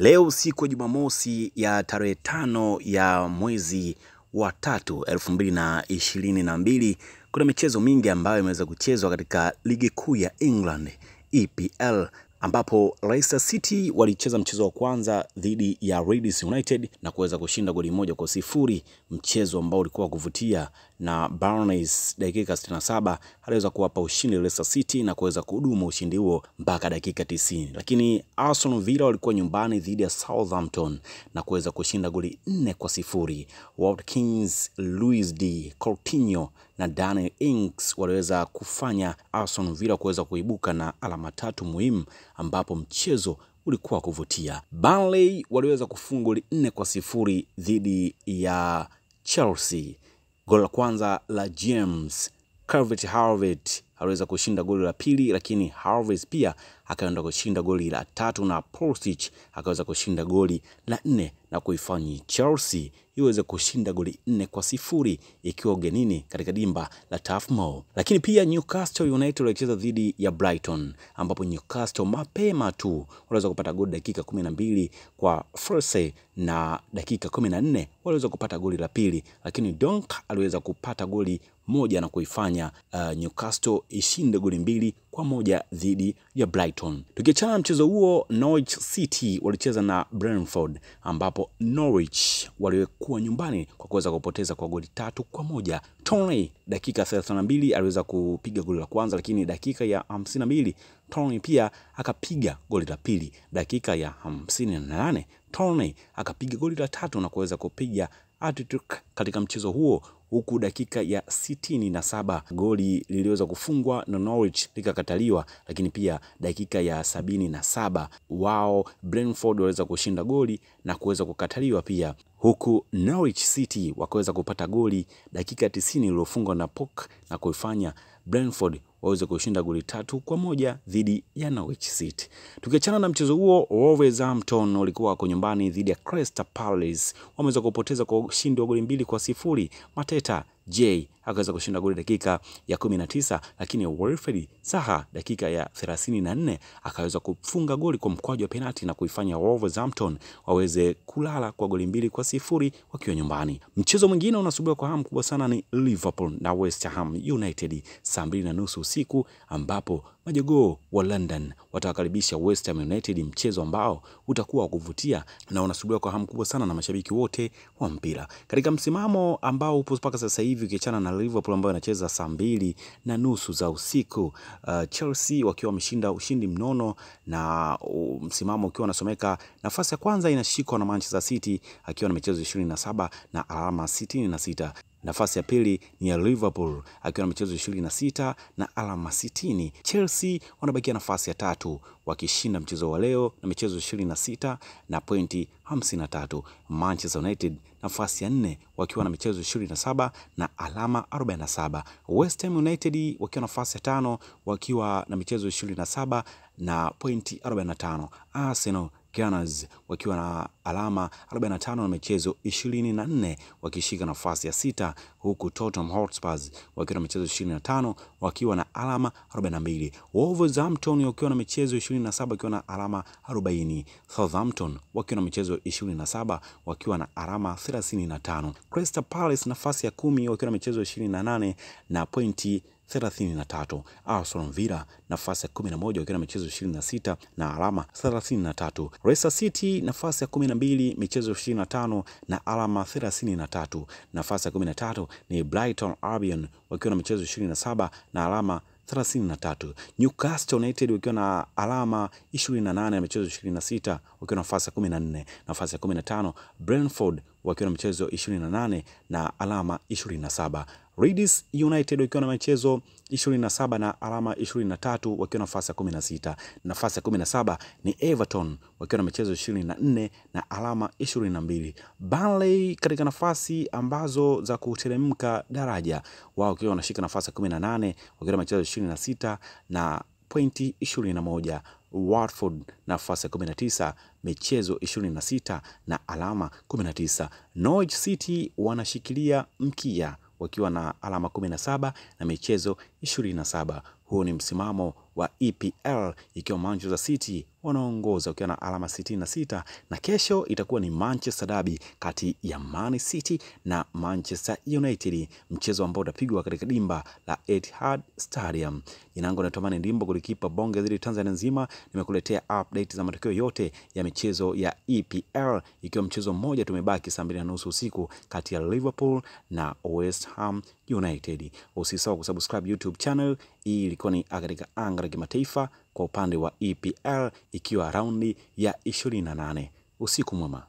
Leo siku ya Jumamosi ya tarehe tano ya mwezi wa tatu elfu mbili na ishirini na mbili kuna michezo mingi ambayo imeweza kuchezwa katika ligi kuu ya England EPL ambapo Leicester City walicheza mchezo wa kwanza dhidi ya Leeds United na kuweza kushinda goli moja kwa sifuri, mchezo ambao ulikuwa wa kuvutia na Barnes dakika 67 aliweza kuwapa ushindi Leicester City na kuweza kudumu ushindi huo mpaka dakika 90. Lakini Aston Villa walikuwa nyumbani dhidi ya Southampton na kuweza kushinda goli nne kwa sifuri. Watkins, Luis D, Coutinho na Daniel Ings waliweza kufanya Aston Villa kuweza kuibuka na alama tatu muhimu ambapo mchezo ulikuwa wa kuvutia. Burnley waliweza kufunga goli nne kwa sifuri dhidi ya Chelsea. Goli la kwanza la James Calvert Harvey aliweza kushinda goli la pili, lakini Harvey pia akaenda kushinda goli la tatu na Pulisic akaweza kushinda goli la nne na kuifanya Chelsea iweze kushinda goli nne kwa sifuri ikiwa ugenini katika dimba la Turf Moor. Lakini pia Newcastle United walicheza dhidi ya Brighton ambapo Newcastle mapema tu waliweza kupata goli dakika kumi na mbili kwa Forse na dakika kumi na nne waliweza kupata goli la pili, lakini Donk aliweza kupata goli moja na kuifanya uh, Newcastle ishinde goli mbili kwa moja dhidi ya Brighton. Tukiachana na mchezo huo, Norwich City walicheza na Brentford ambapo Norwich walikuwa nyumbani kwa kuweza kupoteza kwa goli tatu kwa moja. Tony dakika 32 aliweza kupiga goli la kwanza, lakini dakika ya 52 Tony pia akapiga goli la pili. Dakika ya 58 Tony akapiga goli la tatu na kuweza kupiga hat-trick katika mchezo huo huku dakika ya sitini na saba. Goli liliweza kufungwa na Norwich likakataliwa, lakini pia dakika ya sabini na saba. Wao Brentford waliweza kushinda goli na kuweza kukataliwa pia, huku Norwich City wakaweza kupata goli dakika tisini iliyofungwa na Pok na kuifanya Brentford waweze kushinda goli tatu kwa moja dhidi ya Norwich City. Tukiachana na mchezo huo, Wolverhampton walikuwa wako nyumbani dhidi ya Crystal Palace, wameweza kupoteza kwa ushindi wa goli mbili kwa sifuri. Mateta J akaweza kushinda goli dakika ya kumi na tisa lakini Wilfried Zaha dakika ya thelathini na nne akaweza kufunga goli kwa mkwaju wa penalti na kuifanya Wolverhampton waweze kulala kwa goli mbili kwa sifuri wakiwa nyumbani. Mchezo mwingine unasubiriwa kwa hamu kubwa sana ni Liverpool na West Ham United saa mbili na nusu usiku ambapo majogoo wa London watawakaribisha West Ham United, mchezo ambao utakuwa wa kuvutia na unasubiriwa kwa hamu kubwa sana na mashabiki wote wa mpira. Katika msimamo ambao upo mpaka sasa hivi ukiachana na Liverpool ambayo inacheza saa mbili na nusu za usiku, uh, Chelsea wakiwa wameshinda ushindi mnono na uh, msimamo ukiwa unasomeka, nafasi ya kwanza inashikwa na Manchester City akiwa na michezo ishirini na na alama sitini na sita. Nafasi ya pili ni ya Liverpool akiwa na michezo ishirini na sita na alama sitini. Chelsea wanabakia nafasi ya tatu wakishinda mchezo wa leo na michezo ishirini na sita na pointi hamsini na tatu. Manchester United nafasi ya nne wakiwa na michezo ishirini na saba na alama arobaini na saba. West Ham United wakiwa nafasi ya tano wakiwa na michezo ishirini na saba na pointi arobaini na tano. Arsenal Gunners wakiwa na alama 45 na michezo 24 wakishika nafasi ya sita, huku Tottenham Hotspur wakiwa na michezo 25 wakiwa na alama 42. Wolverhampton wakiwa na michezo 27 wakiwa na alama 40. Southampton wakiwa na michezo 27 wakiwa na alama 35. Crystal Palace nafasi ya kumi wakiwa na michezo 28 na pointi 33. Aston Villa nafasi ya 11 wakiwa na michezo 26 na alama 33. Leicester City nafasi ya 12 michezo 25 na alama 33. Nafasi ya 13 ni Brighton Albion wakiwa na michezo 27 na alama 33. Newcastle United wakiwa na alama 28 na michezo 26 wakiwa na nafasi ya 14. Nafasi ya 15 Brentford wakiwa na michezo 28 na alama 27. Leeds United wakiwa na michezo 27 na alama 23 wakiwa na nafasi ya 16. Nafasi ya 17 ni Everton wakiwa na michezo 24 na alama 22. Burnley katika nafasi ambazo za kuteremka daraja, wao wakiwa wanashika nafasi ya 18 wakiwa na michezo 26 na pointi 21. Watford nafasi ya 19 michezo 26 na alama 19. Norwich City wanashikilia mkia wakiwa na alama 17 na michezo 27. Huu ni msimamo wa EPL ikiwa Manchester City wanaongoza ukiwa na alama 66 na kesho itakuwa ni Manchester Derby kati ya Man City na Manchester United, mchezo ambao utapigwa katika dimba la Etihad Stadium. Jina langu natamani ndimbo kulikipa bonge zili Tanzania nzima. Nimekuletea update za matokeo yote ya michezo ya EPL ikiwa mchezo mmoja tumebaki saa mbili na nusu usiku kati ya Liverpool na West Ham United. Usisahau kusubscribe YouTube channel. Hii ilikuwa ni katika anga la kimataifa kwa upande wa EPL ikiwa raundi ya 28. Usiku mwema.